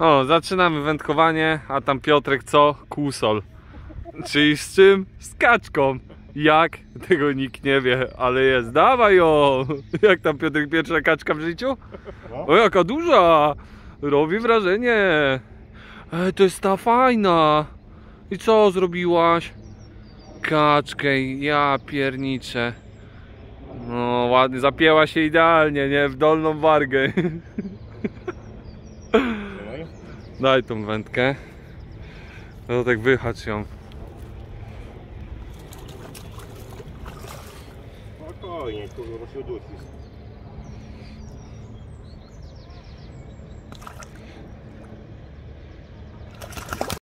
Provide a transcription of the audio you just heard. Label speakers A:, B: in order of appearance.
A: O, zaczynamy wędkowanie, a tam Piotrek co? Kłusol. Czyli z czym? Z kaczką. Jak? Tego nikt nie wie, ale jest. Dawaj ją! Jak tam Piotrek pierwsza kaczka w życiu? O, jaka duża! Robi wrażenie. Ej, to jest ta fajna. I co zrobiłaś? Kaczkę, ja pierniczę. No ładnie, zapięła się idealnie, nie? W dolną wargę. Daj tą wędkę. No tak wychacz ją.
B: Spokojnie, kurwa, bo się udusisz.